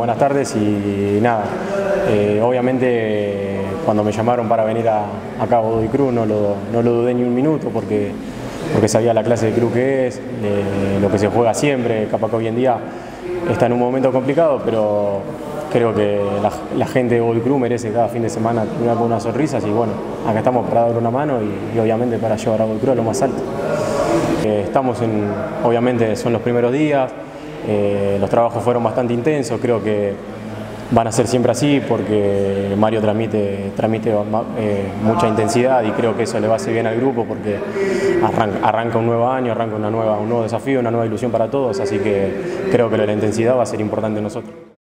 buenas tardes y nada, eh, obviamente cuando me llamaron para venir a, acá a Godoy Cruz no lo, no lo dudé ni un minuto porque, porque sabía la clase de club que es, lo que se juega siempre, capaz que hoy en día está en un momento complicado, pero creo que la, gente de Godoy Cruz merece cada fin de semana tener con unas sonrisas y bueno, acá estamos para dar una mano y, obviamente para llevar a Godoy Cruz a lo más alto. Eh, estamos en, obviamente son los primeros días, eh, los trabajos fueron bastante intensos, creo que van a ser siempre así porque Mario transmite, transmite eh, mucha intensidad y creo que eso le va a hacer bien al grupo porque arranca, un nuevo año, arranca una nueva, un nuevo desafío, una nueva ilusión para todos, así que creo que la intensidad va a ser importante en nosotros.